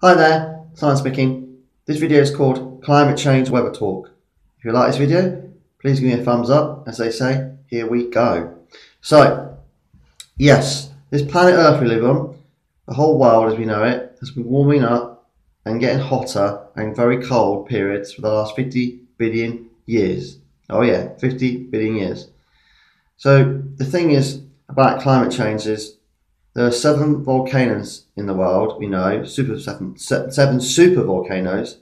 Hi there, Simon speaking. This video is called Climate Change Weather Talk. If you like this video, please give me a thumbs up. As they say, here we go. So, yes, this planet Earth we live on, the whole world as we know it, has been warming up and getting hotter and very cold periods for the last 50 billion years. Oh yeah, 50 billion years. So the thing is about climate change is there are seven volcanoes in the world, we know, super seven, seven super volcanoes,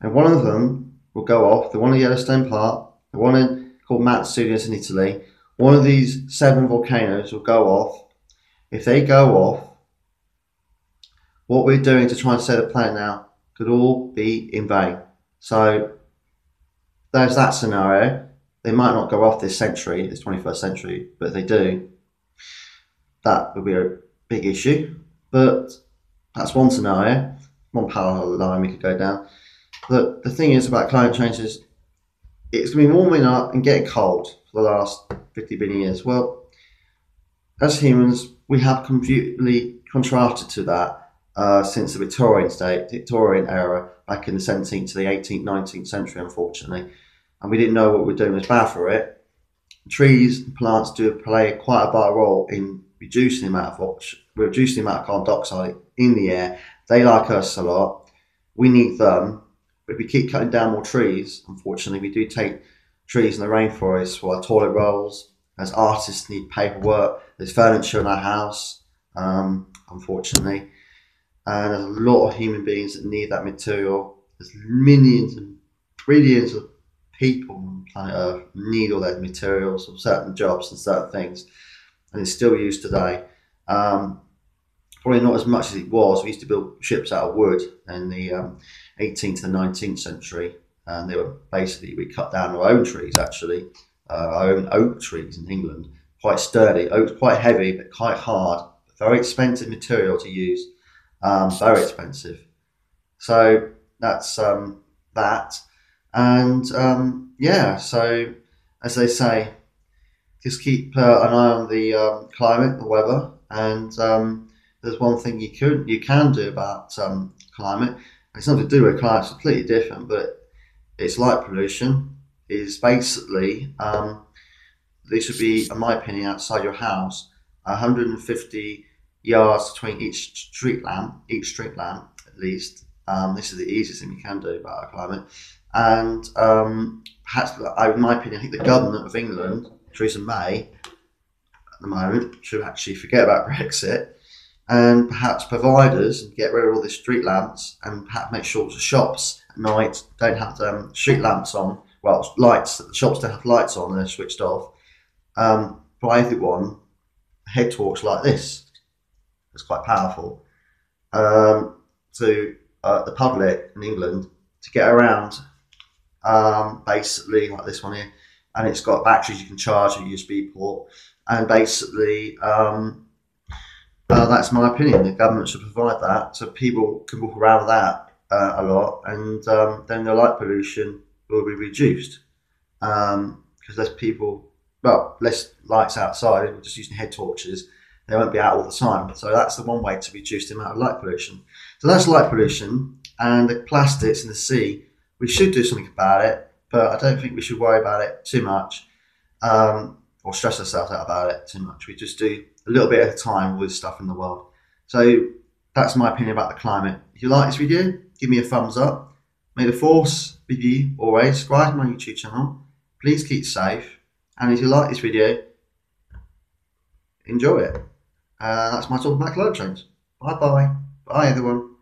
and one of them will go off, the one in Yellowstone Park, the one in, called Vesuvius in Italy. One of these seven volcanoes will go off. If they go off, what we're doing to try and save the planet now could all be in vain. So there's that scenario. They might not go off this century, this 21st century, but if they do, that would be a big issue. But that's one scenario, one parallel line we could go down. The, the thing is about climate change is it's been warming up and getting cold for the last 50 billion years. Well, as humans, we have completely contrasted to that uh, since the Victorian state, Victorian era, back in the 17th to the 18th, 19th century, unfortunately. And we didn't know what we were doing was bad for it. Trees and plants do play quite a vital role in reducing the amount of reducing the amount of carbon dioxide in the air. They like us a lot. We need them. But if we keep cutting down more trees, unfortunately, we do take trees in the rainforest for our toilet rolls. As artists need paperwork, there's furniture in our house, um, unfortunately. And there's a lot of human beings that need that material. There's millions and billions of people on planet Earth need all those materials for certain jobs and certain things and it's still used today. Um, probably not as much as it was. We used to build ships out of wood in the um, 18th and 19th century, and they were basically we cut down our own trees actually, uh, our own oak trees in England, quite sturdy. Oak's quite heavy but quite hard, very expensive material to use, um, very expensive. So that's um, that, and um, yeah. So as they say, just keep uh, an eye on the um, climate, the weather, and um, there's one thing you can you can do about um, climate. It's nothing to do with climate; it's completely different, but it's light pollution. Is basically um, there should be, in my opinion, outside your house, 150 yards between each street lamp, each street lamp at least. Um, this is the easiest thing you can do about our climate, and um, perhaps, in my opinion, I think the government of England Theresa May at the moment should actually forget about Brexit and perhaps providers and get rid of all the street lamps and perhaps make sure the shops at night don't have um, street lamps on. Well, lights. That the shops don't have lights on; and they're switched off. Um, private one head torch like this. It's quite powerful. Um, to uh, the public in England to get around, um, basically like this one here and it's got batteries you can charge a USB port. And basically, um, uh, that's my opinion. The government should provide that so people can walk around with that uh, a lot, and um, then the light pollution will be reduced because um, less people, well, less lights outside. We're just using head torches. They won't be out all the time. So that's the one way to reduce the amount of light pollution. So that's light pollution and the plastics in the sea. We should do something about it but I don't think we should worry about it too much um, or stress ourselves out about it too much. We just do a little bit at a time with stuff in the world. So that's my opinion about the climate. If you like this video, give me a thumbs up. May the force be with you always. Subscribe to my YouTube channel. Please keep safe. And if you like this video, enjoy it. Uh, that's my talk about climate change. Bye bye. Bye everyone.